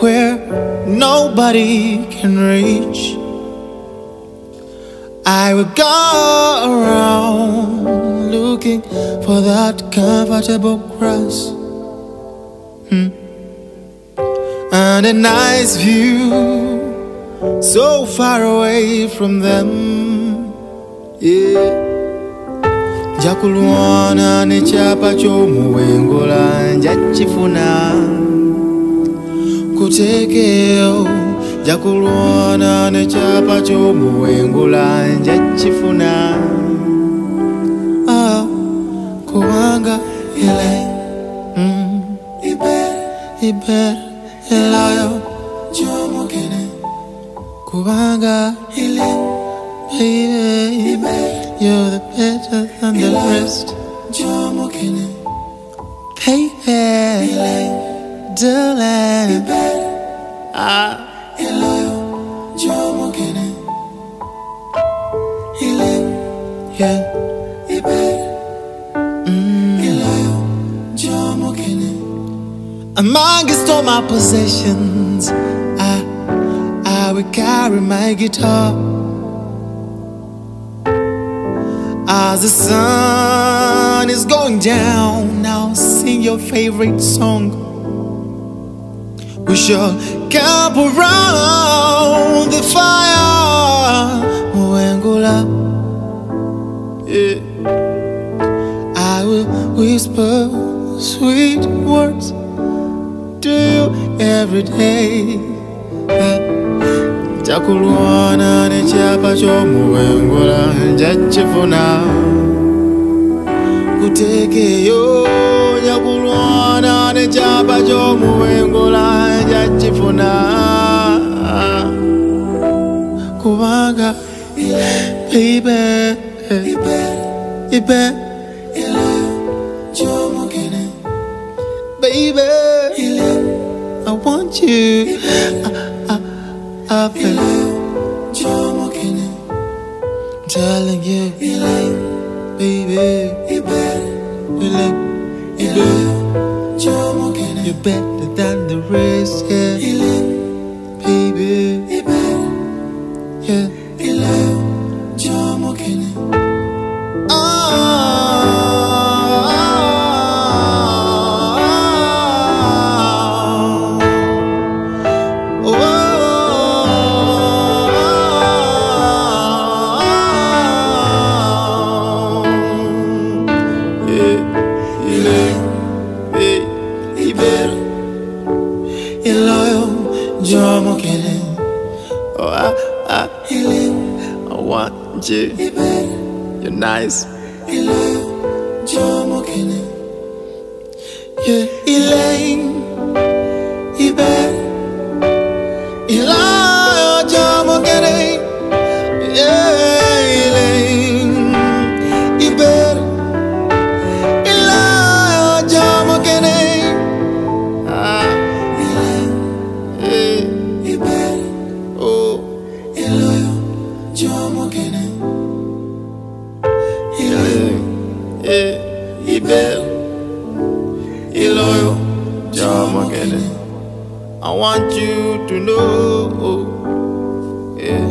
where nobody can reach. I will go around looking for that comfortable grass hmm, and a nice view so far away from them. Yeah. Jakulwana nechapa chomuwengola njachifuna ah, kubanga ile mm, iber iber elayo. Chomokene kubanga ile baby you're the better than the rest. Chomokene baby darling amongst all my possessions I I will carry my guitar as the sun is going down. Now sing your favorite song. We shall camp around the fire, Moengola. Yeah. I will whisper sweet words to you every day. Chakulwana nechapa chomuwengola njachifuna kutekeyo nyakulwana nechapa chomuwengola njachifuna kubanga ibe ibe baby I want you. I, I, I feel telling you, baby, Ileng, you're better than the rest, yeah, baby, yeah. Jomo you. You're nice. Eh, Ibel, Eloyo, Jomo Kene. I want you to know, yeah.